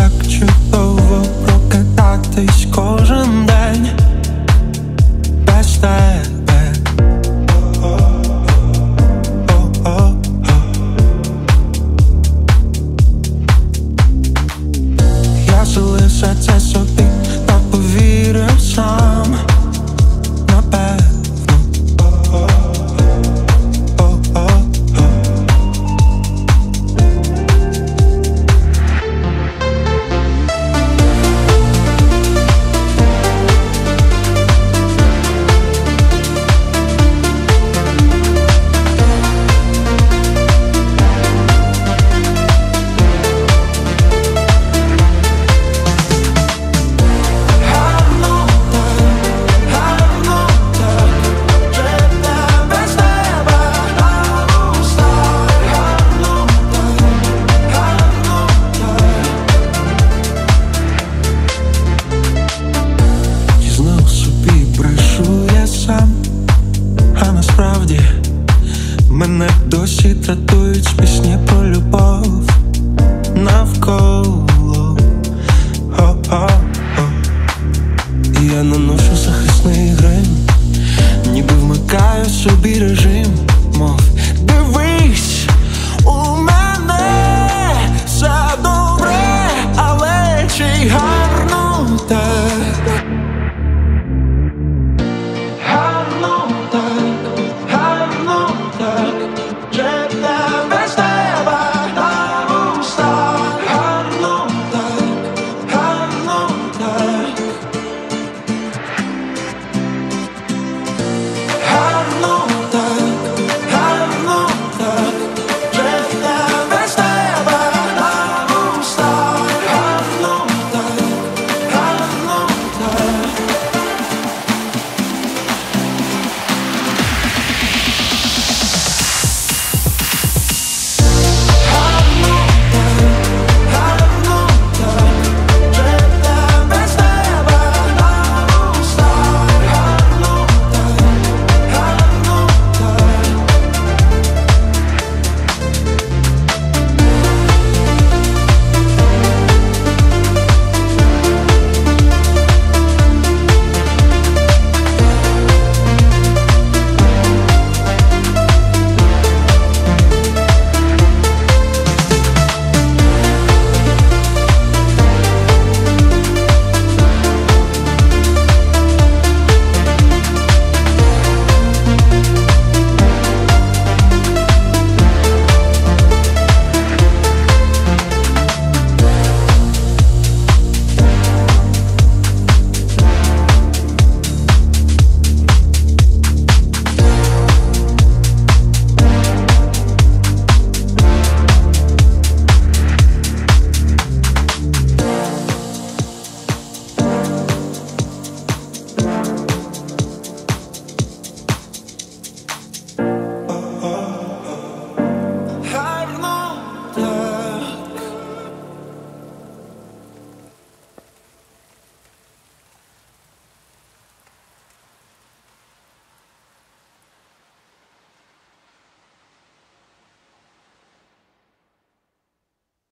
так чудово прокидатись кожен день без тебе. О-о-о. Я залишаться